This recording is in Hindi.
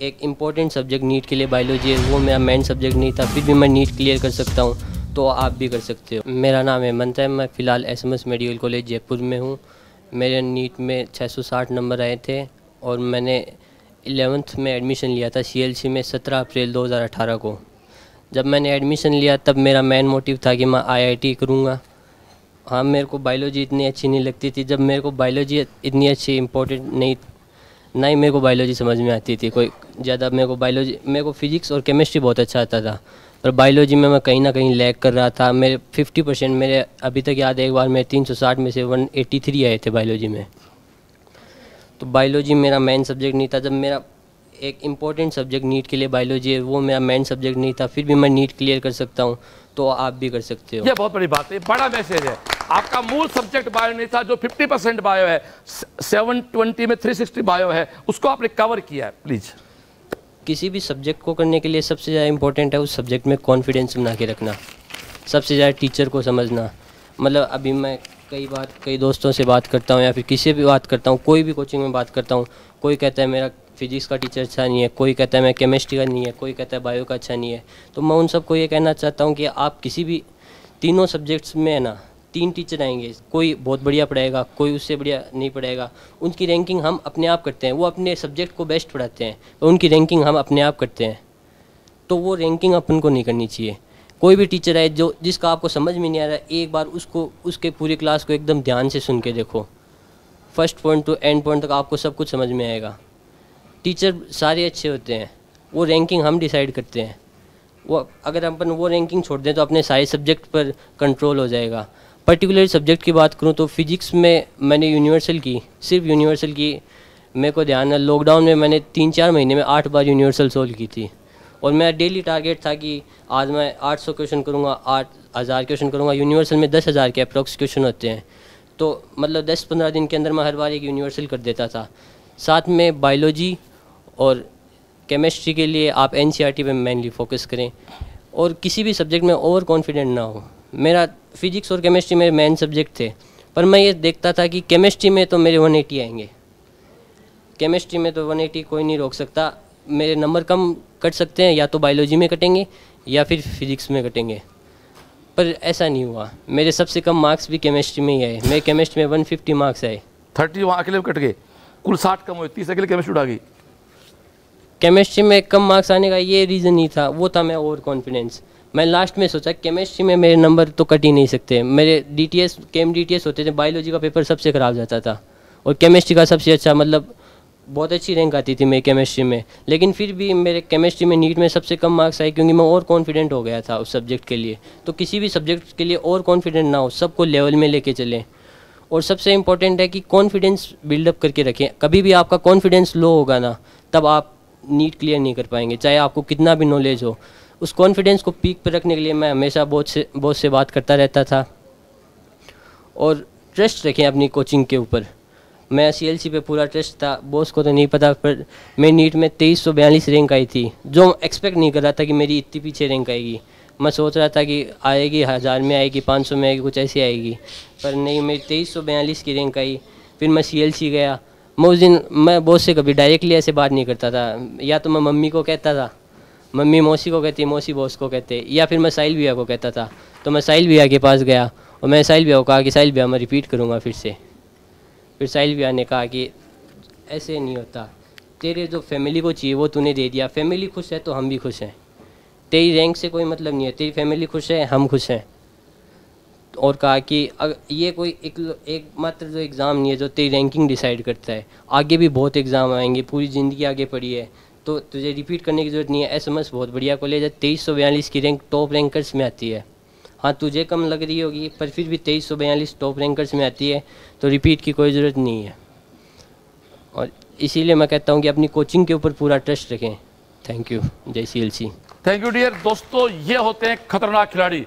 एक इंपॉर्टेंट सब्जेक्ट नीट के लिए बायोलॉजी है, वो मेरा मेन सब्जेक्ट नहीं था, फिर भी मैं नीट क्लियर कर सकता हूँ तो आप भी कर सकते हो। मेरा नाम हेमंत है, मैं फ़िलहाल S M S medical college Jaipur में हूँ। मेरे नीट में 660 नंबर आए थे और मैंने एलेवंथ में एडमिशन लिया था सीएलसी में 17 अप्रैल 2018 को। जब मैंने एडमिशन लिया, तब मेरा मेन मोटिव था कि मैं आई आईआईटी करूँगा। हाँ मेरे को बायोलॉजी इतनी अच्छी नहीं लगती थी। जब मेरे को बायोलॉजी इतनी अच्छी इम्पोर्टेंट नहीं ना ही मेरे को बायोलॉजी समझ में आती थी। कोई ज़्यादा मेरे को बायोलॉजी मेरे को फिजिक्स और केमिस्ट्री बहुत अच्छा आता था। पर बायोलॉजी में मैं कहीं ना कहीं लैग कर रहा था। मेरे 50 परसेंट मेरे, अभी तक याद है एक बार मेरे 360 में से 183 आए थे बायोलॉजी में। तो बायोलॉजी मेरा मेन सब्जेक्ट नहीं था। जब मेरा एक इंपॉर्टेंट सब्जेक्ट नीट के लिए बायोलॉजी है, वो मेरा मेन सब्जेक्ट नहीं था। फिर भी मैं नीट क्लियर कर सकता हूँ तो आप भी कर सकते हो। ये बहुत बड़ी बात है। बड़ा मैसेज है। आपका मूल सब्जेक्ट बायो नहीं था, जो 50 परसेंट बायो है 720 में 360 बायो है, उसको आपने कवर किया है प्लीज़ किसी भी सब्जेक्ट को करने के लिए सबसे ज़्यादा इंपॉर्टेंट है उस सब्जेक्ट में कॉन्फिडेंस बना के रखना। सबसे ज़्यादा टीचर को समझना। मतलब अभी मैं कई बार कई दोस्तों से बात करता हूँ या फिर किसी भी बात करता हूँ, कोई भी कोचिंग में बात करता हूँ, कोई कहता है मेरा फिजिक्स का टीचर अच्छा नहीं है, कोई कहता है मैं केमिस्ट्री का नहीं है, कोई कहता है बायो का अच्छा नहीं है। तो मैं उन सबको ये कहना चाहता हूँ कि आप किसी भी तीनों सब्जेक्ट्स में है ना तीन टीचर आएँगे, कोई बहुत बढ़िया पढ़ाएगा, कोई उससे बढ़िया नहीं पढ़ाएगा, उनकी रैंकिंग हम अपने आप करते हैं, वो अपने सब्जेक्ट को बेस्ट पढ़ाते हैं तो उनकी रैंकिंग हम अपने आप करते हैं। तो वो रैंकिंग अपन को नहीं करनी चाहिए। कोई भी टीचर आए जो, जिसका आपको समझ में नहीं आ रहा है एक बार उसको, उसके पूरी क्लास को एकदम ध्यान से सुन के देखो। First point to end point तक आपको सब कुछ समझ में आएगा। टीचर सारे अच्छे होते हैं, वो रैंकिंग हम डिसाइड करते हैं। वो, अगर अपन वो रैंकिंग छोड़ दें तो अपने सारे सब्जेक्ट पर कंट्रोल हो जाएगा। पर्टिकुलर सब्जेक्ट की बात करूँ तो फिजिक्स में मैंने यूनिवर्सल की, सिर्फ़ यूनिवर्सल की। मेरे को ध्यान है लॉकडाउन में मैंने तीन चार महीने में आठ बार यूनिवर्सल सोल्व की थी। और मेरा डेली टारगेट था कि आज मैं आठ सौ क्वेश्चन करूँगा, आठ हज़ार क्वेश्चन करूँगा। यूनिवर्सल में दस हज़ार के अप्रोक्स क्वेश्चन होते हैं। तो मतलब दस पंद्रह दिन के अंदर मैं हर बार एक यूनिवर्सल कर देता था। साथ में बायोलॉजी और केमिस्ट्री के लिए आप एन पे मेनली फोकस करें। और किसी भी सब्जेक्ट में ओवर कॉन्फिडेंट ना हो। मेरा फिजिक्स और केमिस्ट्री मेरे मेन सब्जेक्ट थे पर मैं ये देखता था कि केमिस्ट्री में तो मेरे 180 आएँगे। केमिस्ट्री में तो 180 कोई नहीं रोक सकता। मेरे नंबर कम कट सकते हैं या तो बायोलॉजी में कटेंगे या फिर फिजिक्स में कटेंगे। पर ऐसा नहीं हुआ। मेरे सबसे कम मार्क्स भी केमिस्ट्री में ही आए। मेरे केमिस्ट्री में 150 मार्क्स आए। थर्टी वहाँ अकेले कट गए। कुल साठ कम हुए तीस अकेले केमिस्ट्री उठा गई। केमिस्ट्री में कम मार्क्स आने का ये रीज़न नहीं था। वो था मैं ओवर कॉन्फिडेंस मैं लास्ट में सोचा केमिस्ट्री में मेरे नंबर तो कट ही नहीं सकते। मेरे D T S chem D T S होते थे बायोलॉजी का पेपर सबसे ख़राब जाता था। और केमिस्ट्री का सबसे अच्छा मतलब बहुत अच्छी रैंक आती थी मेरी केमिस्ट्री में। लेकिन फिर भी मेरे केमिस्ट्री में नीट में सबसे कम मार्क्स आए क्योंकि मैं और कॉन्फिडेंट हो गया था उस सब्जेक्ट के लिए। तो किसी भी सब्जेक्ट के लिए और कॉन्फिडेंट ना हो, सबको लेवल में लेके चलें। और सबसे इम्पोर्टेंट है कि कॉन्फिडेंस बिल्डअप करके रखें। कभी भी आपका कॉन्फिडेंस लो होगा ना, तब आप नीट क्लियर नहीं कर पाएँगे, चाहे आपको कितना भी नॉलेज हो। उस कॉन्फिडेंस को पीक पर रखने के लिए मैं हमेशा बहुत से बहुत से बात करता रहता था। और ट्रस्ट रखें अपनी कोचिंग के ऊपर। मैं सी एल सी पे पूरा ट्रस्ट था बॉस को तो नहीं पता, पर मैं नीट में तेईस सौ बयालीस रैंक आई थी, जो एक्सपेक्ट नहीं कर रहा था कि मेरी इतनी पीछे रैंक आएगी। मैं सोच रहा था कि आएगी, हज़ार में आएगी, पाँच सौ में आएगी, कुछ ऐसी आएगी, पर नहीं, मेरी तेईस सौ बयालीस की रैंक आई। फिर मैं सी एल सी गया। मैं उस दिन, मैं बॉस से कभी डायरेक्टली ऐसे बात नहीं करता था, या तो मैं मम्मी को कहता था मम्मी मौसी को कहती, मौसी बॉस को कहते, या फिर मैं साहिल भैया को कहता था। तो मैं साहिल भैया के पास गया और मैं साहिल भैया को कहा कि, साहिल भैया, मैं रिपीट करूँगा फिर से। फिर साहिल भैया ने कहा कि, ऐसे नहीं होता। तेरे जो फैमिली को चाहिए, वो तूने दे दिया। फैमिली खुश है तो हम भी खुश हैं। तेरी रैंक से कोई मतलब नहीं है। तेरी फैमिली खुश है, हम खुश हैं। और कहा कि ये कोई एक एक मात्र जो एग्ज़ाम नहीं है, जो तेरी रैंकिंग डिसाइड करता है। आगे भी बहुत एग्ज़ाम आएँगे, पूरी ज़िंदगी आगे पड़ी है। तो तुझे रिपीट करने की ज़रूरत नहीं है। एस एम एस बहुत बढ़िया कॉलेज है। तेईस सौ बयालीस की रैंक टॉप रैंकर्स में आती है। हाँ तुझे कम लग रही होगी, पर फिर भी तेईस सौ बयालीस टॉप रैंकर्स में आती है तो रिपीट की कोई ज़रूरत नहीं है। और इसीलिए मैं कहता हूँ कि अपनी कोचिंग के ऊपर पूरा ट्रस्ट रखें। Thank you Jai C L C thank you dear दोस्तों, ये होते हैं खतरनाक खिलाड़ी।